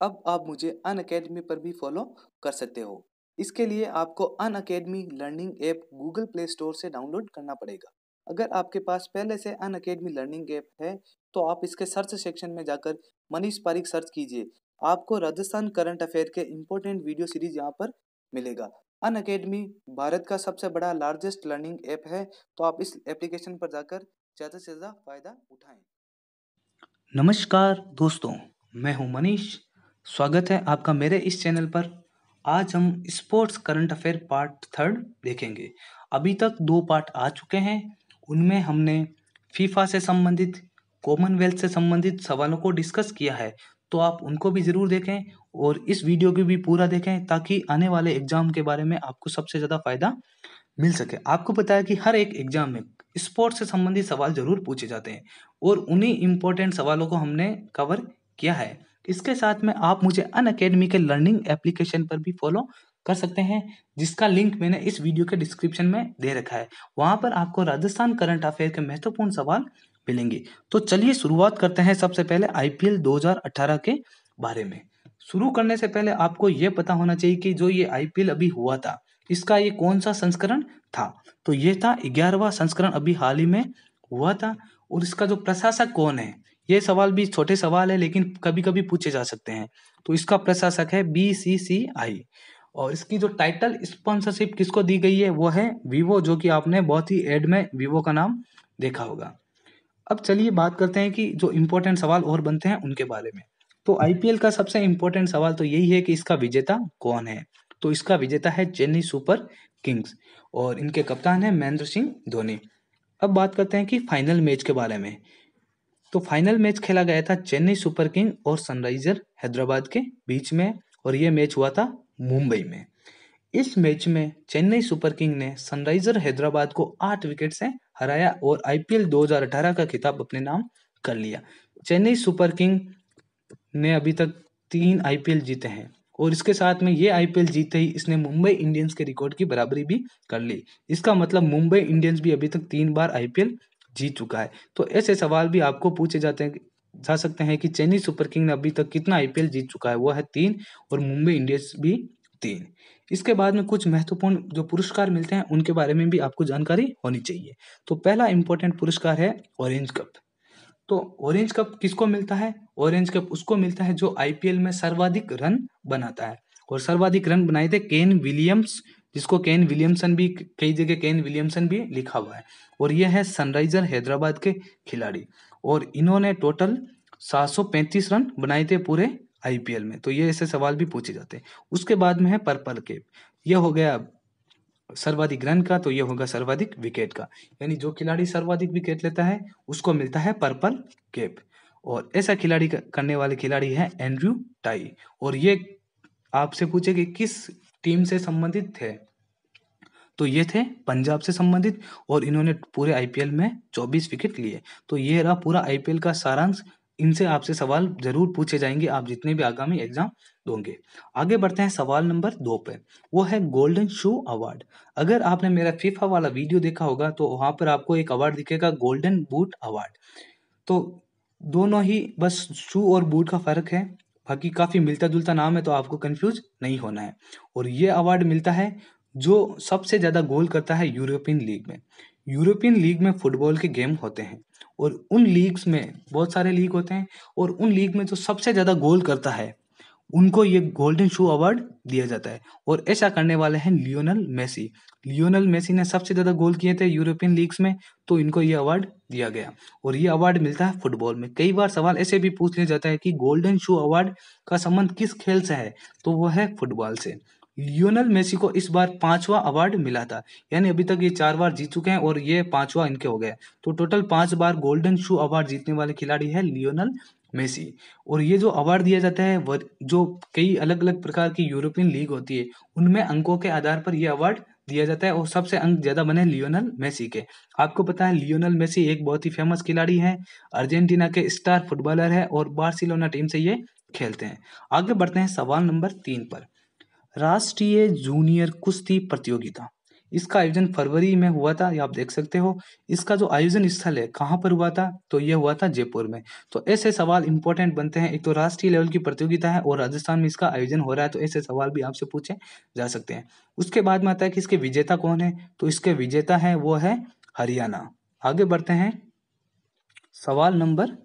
अब आप मुझे अन अकेडमी पर भी फॉलो कर सकते हो। इसके लिए आपको Unacademy learning app Google Play Store से डाउनलोड करना पड़ेगा। अगर आपके पास पहले से अन अकेडमी लर्निंग ऐप है तो आप इसके सर्च सेक्शन में जाकर मनीष पारिक सर्च कीजिए। आपको राजस्थान करंट अफेयर के इम्पोर्टेंट वीडियो सीरीज़ यहाँ पर मिलेगा। अन अकेडमी भारत का सबसे बड़ा लार्जेस्ट लर्निंग ऐप है तो आप इस एप्लीकेशन पर जाकर ज़्यादा से ज़्यादा फ़ायदा उठाएँ। नमस्कार दोस्तों, मैं हूँ मनीष। स्वागत है आपका मेरे इस चैनल पर। आज हम sports current affair part third देखेंगे। अभी तक दो पार्ट आ चुके हैं। उनमें हमने फीफा से संबंधित, कॉमनवेल्थ से संबंधित सवालों को डिस्कस किया है तो आप उनको भी ज़रूर देखें और इस वीडियो को भी पूरा देखें ताकि आने वाले एग्ज़ाम के बारे में आपको सबसे ज़्यादा फ़ायदा मिल सके। आपको पता है कि हर एक एग्ज़ाम में स्पोर्ट्स से संबंधित सवाल ज़रूर पूछे जाते हैं और उन्हीं इंपॉर्टेंट सवालों को हमने कवर किया है। इसके साथ में आप मुझे अन अकेडमी के लर्निंग एप्लीकेशन पर भी फॉलो कर सकते हैं, जिसका लिंक मैंने इस वीडियो के डिस्क्रिप्शन में दे रखा है। वहाँ पर आपको राजस्थान करंट अफेयर के महत्वपूर्ण सवाल मिलेंगे। तो चलिए शुरुआत करते हैं सबसे पहले आईपीएल 2018 के बारे में। शुरू करने से पहले आपको यह पता होना चाहिए कि जो ये आईपीएल अभी हुआ था, इसका ये कौन सा संस्करण था? तो ये था ग्यारहवा संस्करण अभी हाल ही में हुआ था, और इसका जो प्रशासक कौन है? ये सवाल भी छोटे सवाल है, लेकिन कभी कभी पूछे जा सकते हैं। तो इसका प्रशासक है बी सी सी आई और इसकी जो टाइटल स्पॉन्सरशिप किसको दी गई है, वो है वीवो जो कि आपने बहुत ही एड में वीवो का नाम देखा होगा। अब चलिए बात करते हैं कि जो इम्पोर्टेंट सवाल और बनते हैं, उनके बारे में। तो आईपीएल का सबसे इम्पोर्टेंट सवाल तो यही है कि इसका विजेता कौन है? तो इसका विजेता है चेन्नई सुपर किंग्स और इनके कप्तान है महेंद्र सिंह धोनी। अब बात करते हैं कि फाइनल मैच के बारे में। तो फाइनल मैच खेला गया था चेन्नई सुपर किंग और सनराइजर हैदराबाद के बीच में और ये मैच हुआ था मुंबई में। इस मैच में चेन्नई सुपर किंग ने सनराइजर हैदराबाद को आठ विकेट से हराया और आईपीएल 2018 का खिताब अपने नाम कर लिया। चेन्नई सुपर किंग ने अभी तक तीन आईपीएल जीते हैं और इसके साथ में ये आईपीएल जीते ही इसने मुंबई इंडियंस के रिकॉर्ड की बराबरी भी कर ली। इसका मतलब मुंबई इंडियंस भी अभी तक तीन बार आईपीएल जीत चुका है। तो ऐसे सवाल भी आपको पूछे जाते हैं जा सकते हैं कि चेन्नई सुपर किंग ने अभी तक कितना आईपीएल जीत चुका है, वो है तीन और मुंबई इंडियंस भी तीन। इसके बाद में कुछ महत्वपूर्ण जो पुरस्कार मिलते हैं, उनके बारे में भी आपको जानकारी होनी चाहिए। तो पहला इंपॉर्टेंट पुरस्कार है ऑरेंज कप तो ऑरेंज कप किसको मिलता है? ऑरेंज कप उसको मिलता है जो आईपीएल में सर्वाधिक रन बनाता है। और सर्वाधिक रन बनाए थे केन विलियम्स जिसको केन विलियमसन भी, कई जगह केन विलियमसन भी लिखा हुआ है। और यह है सनराइजर हैदराबाद के खिलाड़ी। और इन्होंने टोटल 735 रन बनाए थे पूरे आईपीएल में। तो ये ऐसे सवाल भी पूछे जाते हैं। उसके बाद में है पर्पल केप। यह हो गया सर्वाधिक रन का तो ये होगा सर्वाधिक विकेट का। यानी जो खिलाड़ी सर्वाधिक विकेट लेता है, उसको मिलता है पर्पल केप। और ऐसा खिलाड़ी करने वाले खिलाड़ी है एंड्रयू टाई। और ये आपसे पूछे कि किस टीम से संबंधित थे? तो ये थे पंजाब से संबंधित और इन्होंने पूरे आईपीएल में 24 विकेट लिए। तो ये रहा पूरा आईपीएल का सारांश। इनसे आपसे सवाल ज़रूर पूछे जाएँगे। आप जितने भी आगामी एग्ज़ाम दोगे। आगे बढ़ते हैं सवाल नंबर दो पे। वो है गोल्डन शू अवार्ड अगर आपने मेरा फीफा वाला वीडियो देखा होगा तो वहाँ पर आपको एक अवार्ड दिखेगा गोल्डन बूट अवार्ड तो दोनों ही बस शू और बूट का फ़र्क है। बाकी काफ़ी मिलता जुलता नाम है तो आपको कंफ्यूज नहीं होना है। और ये अवार्ड मिलता है जो सबसे ज़्यादा गोल करता है यूरोपियन लीग में। यूरोपियन लीग में फुटबॉल के गेम होते हैं और उन लीग्स में बहुत सारे लीग होते हैं और उन लीग में जो सबसे ज़्यादा गोल करता है, उनको ये गोल्डन शू अवार्ड दिया जाता है और ऐसा करने वाले हैं लियोनल मेसी लियोनल मेसी ने सबसे ज़्यादा गोल किए थे यूरोपियन लीग्स में तो इनको ये अवार्ड दिया गया। और ये अवार्ड मिलता है फुटबॉल में। कई बार सवाल ऐसे भी पूछ लिया जाता है कि गोल्डन शू अवार्ड का संबंध किस खेल से है? तो वो है फुटबॉल से। लियोनल मेसी को इस बार पांचवा अवार्ड मिला था। यानी अभी तक ये चार बार जीत चुके हैं और ये पांचवा इनके हो गया तो टोटल पाँच बार गोल्डन शू अवार्ड जीतने वाले खिलाड़ी है लियोनल मेसी। और ये जो अवार्ड दिया जाता है जो कई अलग अलग प्रकार की यूरोपियन लीग होती है, उनमें अंकों के आधार पर यह अवार्ड दिया जाता है और सबसे अंक ज़्यादा बने लियोनल मेसी के। आपको पता है, लियोनल मेसी एक बहुत ही फ़ेमस खिलाड़ी है, अर्जेंटीना के स्टार फुटबॉलर है और बार्सिलोना टीम से ये खेलते हैं। आगे बढ़ते हैं सवाल नंबर तीन पर। राष्ट्रीय जूनियर कुश्ती प्रतियोगिता। इसका आयोजन फरवरी में हुआ था, ये आप देख सकते हो। इसका जो आयोजन स्थल है, कहाँ पर हुआ था? तो यह हुआ था जयपुर में। तो ऐसे सवाल इंपॉर्टेंट बनते हैं। एक तो राष्ट्रीय लेवल की प्रतियोगिता है और राजस्थान में इसका आयोजन हो रहा है तो ऐसे सवाल भी आपसे पूछे जा सकते हैं। उसके बाद में आता है कि इसके विजेता कौन है? तो इसके विजेता है, वो है हरियाणा। आगे बढ़ते हैं। सवाल नंबर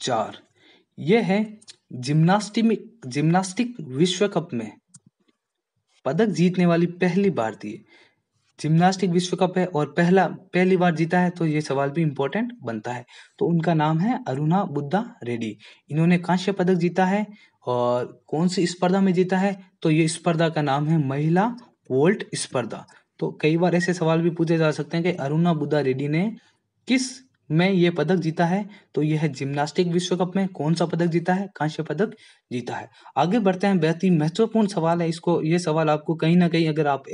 चार। यह है जिम्नास्टिक जिम्नास्टिक विश्व कप में पदक जीतने वाली पहली भारतीय जिम्नास्टिक विश्व कप है और पहला, पहली बार जीता है तो ये सवाल भी इम्पोर्टेंट बनता है। तो उनका नाम है अरुणा बुद्धा रेड्डी। इन्होंने कांस्य पदक जीता है और कौन सी स्पर्धा में जीता है? तो ये स्पर्धा का नाम है महिला वोल्ट स्पर्धा। तो कई बार ऐसे सवाल भी पूछे जा सकते हैं कि अरुणा बुद्धा रेड्डी ने किस में ये पदक जीता है तो यह जिम्नास्टिक विश्व कप में कौन सा पदक जीता है? कांस्य पदक जीता है। आगे बढ़ते हैं बहुत ही महत्वपूर्ण सवाल है इसको, ये सवाल आपको कहीं ना कहीं अगर आप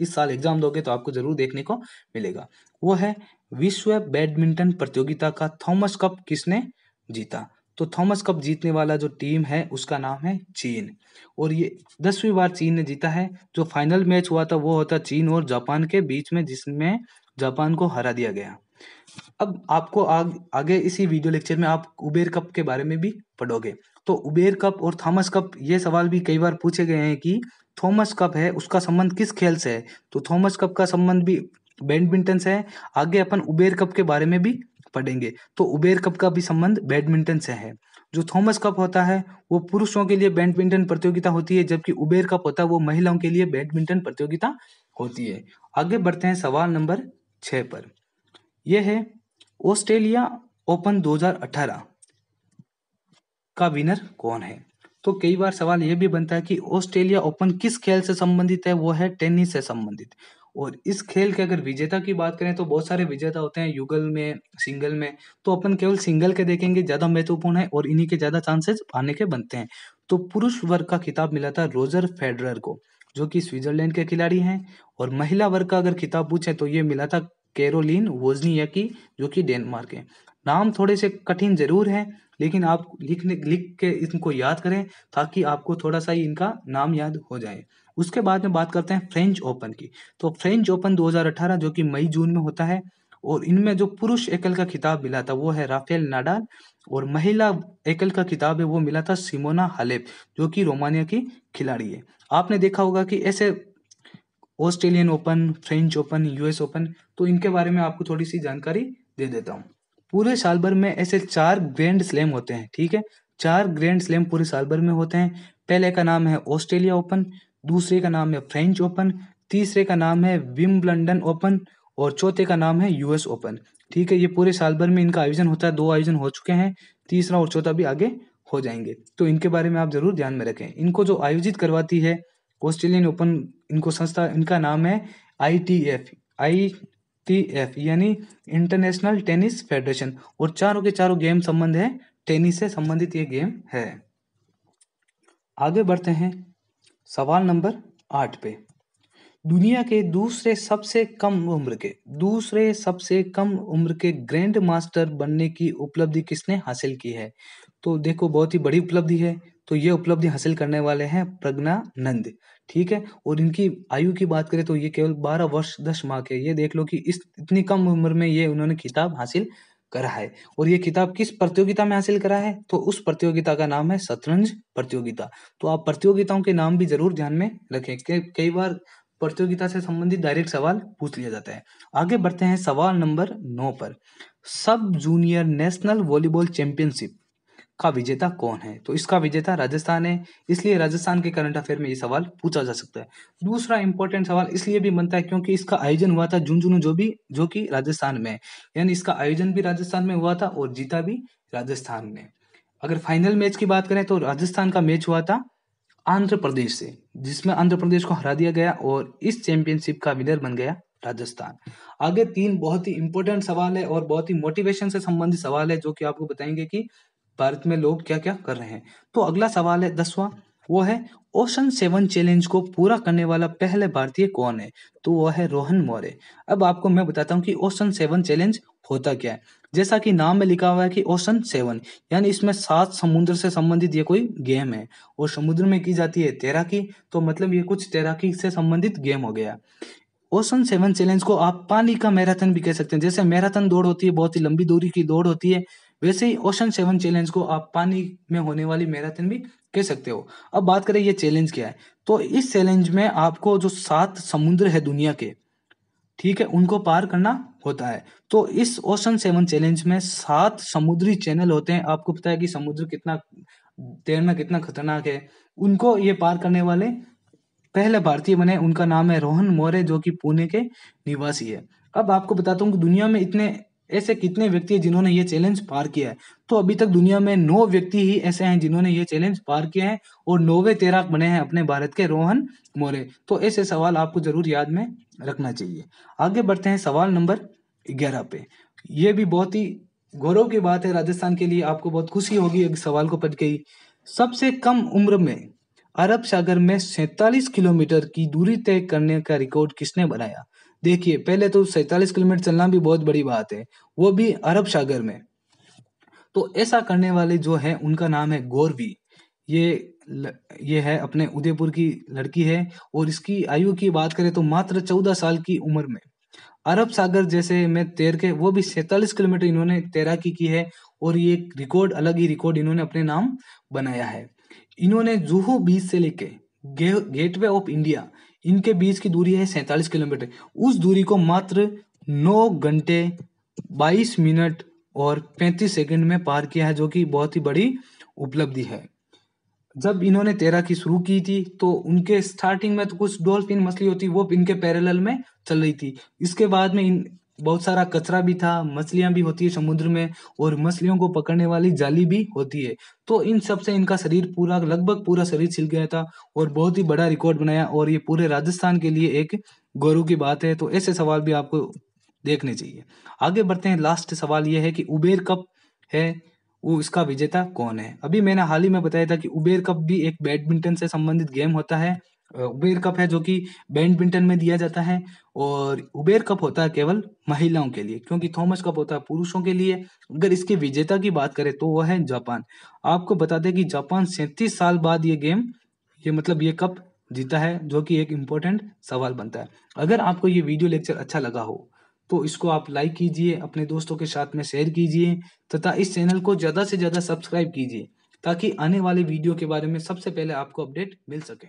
इस साल एग्ज़ाम दोगे तो आपको ज़रूर देखने को मिलेगा। वो है विश्व बैडमिंटन प्रतियोगिता का थॉमस कप किसने जीता? तो थॉमस कप जीतने वाला जो टीम है, उसका नाम है चीन। और ये दसवीं बार चीन ने जीता है, जो फाइनल मैच हुआ था, वो होता चीन और जापान के बीच में, जिसमें जापान को हरा दिया गया। अब आपको आग, आगे इसी वीडियो लेक्चर में आप उबेर कप के बारे में भी पढ़ोगे। तो उबेर कप और थॉमस कप ये सवाल भी कई बार पूछे गए हैं कि थॉमस कप है उसका संबंध किस खेल से है? तो थॉमस कप का संबंध भी बैडमिंटन से है। आगे अपन उबेर कप के बारे में भी पढ़ेंगे। तो उबेर कप का भी संबंध बैडमिंटन से है। जो थॉमस कप होता है वो पुरुषों के लिए बैडमिंटन प्रतियोगिता होती है जबकि उबेर कप होता है वो महिलाओं के लिए बैडमिंटन प्रतियोगिता होती है। आगे बढ़ते हैं सवाल नंबर छह पर। यह है ऑस्ट्रेलिया ओपन 2018 का विनर कौन है? तो कई बार सवाल यह भी बनता है कि ऑस्ट्रेलिया ओपन किस खेल से संबंधित है? वो है टेनिस से संबंधित। और इस खेल के अगर विजेता की बात करें तो बहुत सारे विजेता होते हैं युगल में, सिंगल में। तो अपन केवल सिंगल के देखेंगे, ज़्यादा महत्वपूर्ण है और इन्हीं के ज़्यादा चांसेस आने के बनते हैं। तो पुरुष वर्ग का खिताब मिला था रोजर फेडरर को, जो कि स्विट्जरलैंड के खिलाड़ी हैं। और महिला वर्ग का अगर खिताब पूछे तो ये मिला था कैरोलिन वोजनियाकी, जो कि डेनमार्क है। नाम थोड़े से कठिन ज़रूर है, लेकिन आप लिखने, लिख के इनको याद करें ताकि आपको थोड़ा सा ही इनका नाम याद हो जाए। उसके बाद में बात करते हैं फ्रेंच ओपन की। तो फ्रेंच ओपन 2018 जो कि मई, जून में होता है, और इनमें जो पुरुष एकल का खिताब मिला था, वो है राफेल नाडाल, और महिला एकल का खिताब है, वो मिला था सिमोना हालेप, जो कि रोमानिया की खिलाड़ी है। आपने देखा होगा कि ऐसे Australian Open French Open US Open तो इनके बारे में आपको थोड़ी सी जानकारी दे देता हूँ। पूरे साल भर में ऐसे चार ग्रैंड स्लैम होते हैं, ठीक है? चार ग्रैंड स्लैम पूरे साल भर में होते हैं। पहले का नाम है ऑस्ट्रेलिया ओपन दूसरे का नाम है फ्रेंच ओपन तीसरे का नाम है विम विम्बलंडन ओपन और चौथे का नाम है यूएस ओपन ठीक है? ये पूरे साल भर में इनका आयोजन होता है, दो आयोजन हो चुके हैं, तीसरा और चौथा भी आगे हो जाएँगे। तो इनके बारे में आप ज़रूर ध्यान में रखें। इनको जो आयोजित करवाती है ऑस्ट्रेलियन ओपन, इनको संस्था, इनका नाम है I T F I T F यानी इंटरनेशनल टेनिस फेडरेशन और चारों के चारों गेम संबंध है टेनिस से संबंधित ये गेम है। आगे बढ़ते हैं, सवाल नंबर आठ पे। दुनिया के दूसरे सबसे कम उम्र के, दूसरे सबसे कम उम्र के ग्रैंड मास्टर बनने की उपलब्धि किसने हासिल की है? तो देखो, बहुत ही बड़ी उपलब्धि है। तो ये उपलब्धि हासिल करने वाले हैं प्रज्ञा नंद, ठीक है? और इनकी आयु की बात करें तो ये केवल बारह वर्ष, दस माह के। ये देख लो कि इस, इतनी कम उम्र में ये उन्होंने किताब हासिल करा है। और ये किताब किस प्रतियोगिता में हासिल करा है? तो उस प्रतियोगिता का नाम है शतरंज प्रतियोगिता। तो आप प्रतियोगिताओं के नाम भी ज़रूर ध्यान में रखें। कई बार प्रतियोगिता से संबंधित डायरेक्ट सवाल पूछ लिया जाता है। आगे बढ़ते हैं सवाल नंबर नौ पर। सब जूनियर नेशनल वॉलीबॉल चैंपियनशिप का विजेता कौन है? तो इसका विजेता राजस्थान है, इसलिए राजस्थान के करंट अफेयर में ये सवाल पूछा जा सकता है। दूसरा इंपॉर्टेंट सवाल इसलिए भी बनता है क्योंकि इसका आयोजन हुआ था झुंझुनू, जो भी, जो कि राजस्थान में। यानी इसका आयोजन भी राजस्थान में हुआ था और जीता भी राजस्थान में अगर फाइनल मैच की बात करें तो राजस्थान का मैच हुआ था आंध्र प्रदेश से, जिसमें आंध्र प्रदेश को हरा दिया गया और इस चैंपियनशिप का विनर बन गया राजस्थान। आगे तीन बहुत ही इंपॉर्टेंट सवाल है और बहुत ही मोटिवेशन से संबंधित सवाल है, जो कि आपको बताएँगे कि भारत में लोग क्या क्या कर रहे हैं? तो अगला सवाल है, दसवां, वो है ओशन सेवन चैलेंज को पूरा करने वाला पहले भारतीय कौन है? तो वो है रोहन मौर्य। अब आपको मैं बताता हूँ कि ओशन सेवन चैलेंज होता क्या है। जैसा कि नाम में लिखा हुआ है कि ओशन सेवन यानी इसमें सात समुद्र से संबंधित ये कोई गेम है। और समुद्र में की जाती है तैराकी तो मतलब ये कुछ तैराकी से संबंधित गेम हो गया। ओशन सेवन चैलेंज को आप पानी का मैराथन भी कह सकते हैं। जैसे मैराथन दौड़ होती है, बहुत ही लंबी दूरी की दौड़ होती है वैसे ही ओशन सेवन चैलेंज को आप पानी में होने वाली मैराथन भी कह सकते हो। अब बात करें ये चैलेंज क्या है? तो इस चैलेंज में आपको जो सात समुद्र है दुनिया के, ठीक है, उनको पार करना होता है। तो इस ओशन सेवन चैलेंज में सात समुद्री चैनल होते हैं। आपको पता है कि समुद्र कितना तैरना कितना खतरनाक है। उनको ये पार करने वाले पहले भारतीय बने, उनका नाम है रोहन मौर्य जो कि पुणे के निवासी है। अब आपको बताता हूँ कि दुनिया में इतने ऐसे कितने व्यक्ति हैं जिन्होंने ये चैलेंज पार किया है? तो अभी तक दुनिया में नौ व्यक्ति ही ऐसे हैं जिन्होंने ये चैलेंज पार किया है और नौवे तैराक बने हैं अपने भारत के रोहन मौर्य तो ऐसे सवाल आपको ज़रूर याद में रखना चाहिए। आगे बढ़ते हैं सवाल नंबर ग्यारह पे। ये भी बहुत ही गौरव की बात है, राजस्थान के लिए आपको बहुत खुशी होगी एक सवाल को पढ़ ही। सबसे कम उम्र में अरब सागर में सैतालीस किलोमीटर की दूरी तय करने का रिकॉर्ड किसने बनाया? देखिए, पहले तो सैतालीस किलोमीटर चलना भी बहुत बड़ी बात है। वो भी अरब सागर में। तो ऐसा करने वाले जो है, उनका नाम है गौरवी। ये ये है अपने उदयपुर की लड़की है और इसकी आयु की बात करें तो मात्र चौदह साल की उम्र में। अरब सागर जैसे में तैर के, वो भी सैतालीस किलोमीटर इन्होंने तैराकी की है और ये रिकॉर्ड, अलग ही रिकॉर्ड इन्होंने अपने नाम बनाया है। इन्होंने जुहू बीच से लेके गेटवे ऑफ़ इंडिया इनके बीच की दूरी है सैतालीस किलोमीटर। उस दूरी को मात्र नौ घंटे बाईस मिनट और पैंतीस सेकंड में पार किया है, जो कि बहुत ही बड़ी उपलब्धि है। जब इन्होंने तैराकी शुरू की थी तो उनके स्टार्टिंग में तो कुछ डॉल्फिन मछली होती, वो इनके पैरेलल में चल रही थी। इसके बाद में इन बहुत सारा कचरा भी था, मछलियाँ भी होती है समुद्र में और मछलियों को पकड़ने वाली जाली भी होती है। तो इन सबसे इनका शरीर पूरा, लगभग पूरा शरीर छिल गया था और बहुत ही बड़ा रिकॉर्ड बनाया और ये पूरे राजस्थान के लिए एक गौरव की बात है। तो ऐसे सवाल भी आपको देखने चाहिए। आगे बढ़ते हैं। लास्ट सवाल ये है कि उबेर कप है, वो इसका विजेता कौन है? अभी मैंने हाल ही में बताया था कि उबेर कप भी एक बैडमिंटन से संबंधित गेम होता है। उबेर कप है जो कि बैडमिंटन में दिया जाता है और उबेर कप होता है केवल महिलाओं के लिए, क्योंकि थॉमस कप होता है पुरुषों के लिए। अगर इसके विजेता की बात करें तो वह है जापान। आपको बता दें कि जापान सैंतीस साल बाद ये गेम, ये मतलब ये कप जीता है, जो कि एक इम्पोर्टेंट सवाल बनता है। अगर आपको ये वीडियो लेक्चर अच्छा लगा हो तो इसको आप लाइक कीजिए, अपने दोस्तों के साथ में शेयर कीजिए, तथा इस चैनल को ज़्यादा से ज़्यादा सब्सक्राइब कीजिए, ताकि आने वाले वीडियो के बारे में सबसे पहले आपको अपडेट मिल सके।